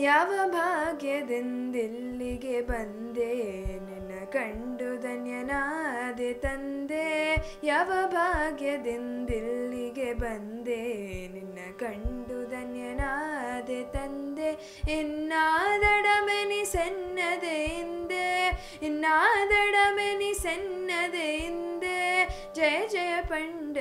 ಯಾವ ಭಾಗ್ಯದಿಂದಿಲ್ಲಿಗೆ ಬಂದೆ ನಿನ್ನ ಕಂಡು ಧನ್ಯನಾದೆ ತಂದೆ ಯಾವ ಭಾಗ್ಯದಿಂದಿಲ್ಲಿಗೆ ಬಂದೆ ನಿನ್ನ ಕಂಡು ಧನ್ಯನಾದೆ ತಂದೆ ಇನ್ನಾದಡಮೆನಿ ಸೆನ್ನದೆ ಹಿಂದೆ ಇನ್ನಾದಡಮೆನಿ ಸೆನ್ನದೆ ಹಿಂದೆ ಜಯ ಜಯ ಪಂಡರಿನಾಥ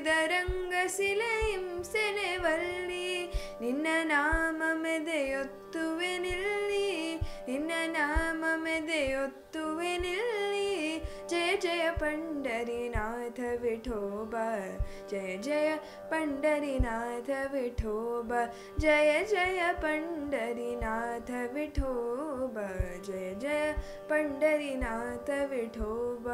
ರಂಗ ಸಿಲೆಯಿಂ ಸೆಲೆವಲ್ಲಿ ನಿನ್ನ ನಾಮ ಮೆದೆಯೊತ್ತುವೆ ನಿಲ್ಲಿ ನಿನ್ನ ನಾಮ ಮೆದೆಯೊತ್ತುವೆ ನಿಲ್ಲಿ ಜಯ ಜಯ ಪಂಡರಿನಾಥ ವಿಠೋಬ ಜಯ ಜಯ ಪಂಡರಿನಾಥ ವಿಠೋಬ ಜಯ ಜಯ ಪಂಡರಿನಾಥ ವಿಠೋಬ ಜಯ ಜಯ ಪಂಡರಿನಾಥ ವಿಠೋಬ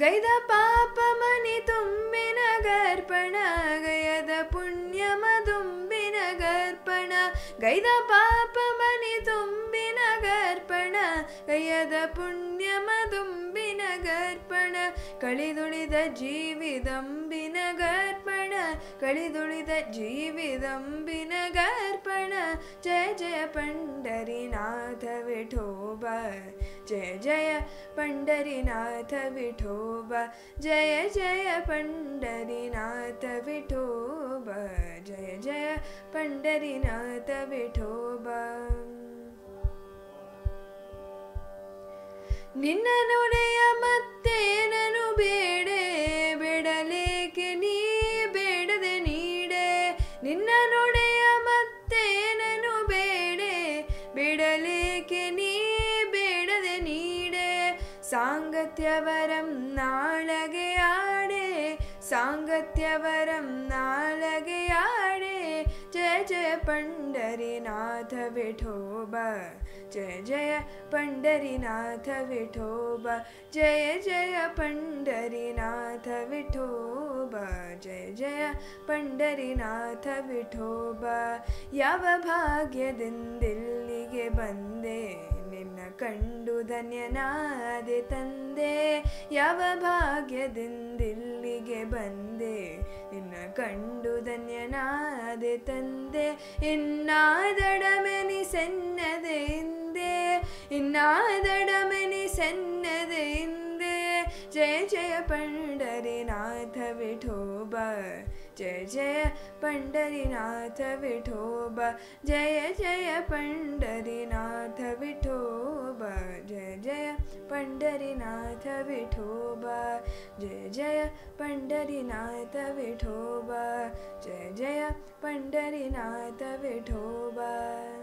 ಗೈದ ಪಾಪ ಮನಿ ತುಂಬಿನ ಗರ್ಪಣ ಗಯದ ಪುಣ್ಯ ಮದುಂಬಿನ ಗರ್ಪಣ ಗೈದ ಪಾಪ ಮನಿ ತುಂಬಿನ ಗರ್ಪಣ ಗಯದ ಪುಣ್ಯ ಮದುಂಬಿನ ಗರ್ಪಣ ಕಳಿದುಳಿದ ಜೀವಿದಂಬಿನ ಗರ್ಪಣ ಕಳಿದುಳಿದ ಜೀವಿದಂಬಿನ ಗರ್ಪಣ ಜಯ ಜಯ ಪಂಡರಿನಾಥ ವಿಠೋಬ ಜಯ ಜಯ ಪಂಡರಿನಾಥ ವಿಠೋಬ, ಜಯ ಜಯ ಪಂಡರಿನಾಥ ವಿಠೋಬ, ಜಯ ಜಯ ಪಂಡರಿನಾಥ ವಿಠೋಬ. ನಿನ್ನ ಮತ್ತೆ ನಾನು ಬೇಡೆ, ಬೇಡಲೇಕೆ ನೀ ಬೇಡದೆ ನೀಡೆ, ನಿನ್ನ ಸಾಂಗತ್ಯವರಂ ನಾಳಗೆ ಆಡೆ ಸಾಂಗತ್ಯವರಂ ನಾಳಗೆ ಆಡೆ ಜಯ ಜಯ ಪಂಡರಿನಾಥ ವಿಠೋಬ ಜಯ ಜಯ ಪಂಡರಿನಾಥ ವಿಠೋಬ ಜಯ ಜಯ ಪಂಡರಿನಾಥ ವಿಠೋಬ ಜಯ ಜಯ ಪಂಡರಿನಾಥ ವಿಠೋಬ ಯಾವ ಭಾಗ್ಯದಿಂದಿಲ್ಲಿಗೆ ಬಂದೆ ನಿನ್ನ ಕಂಡು ಧನ್ಯನಾದೆ ತಂದೆ ಯಾವ ಭಾಗ್ಯದಿಂದಿಲ್ಲಿಗೆ ಬಂದೆ? ನಿನ್ನ ಕಂಡು ಧನ್ಯನಾದೆ ತಂದೆ ಇನ್ನಾದಡಮೆನಿ ಸೆನ್ನದೆ ಹಿಂದೆ ಇನ್ನಾದಡಮೆನಿ पंडरीनाथ विठोब। जय जय पंडरीनाथ विठोब। जय जय पंडरीनाथ विठोब। जय जय पंडरीनाथ विठोब। जय जय पंडरीनाथ विठोब। जय जय पंडरीनाथ विठोबा।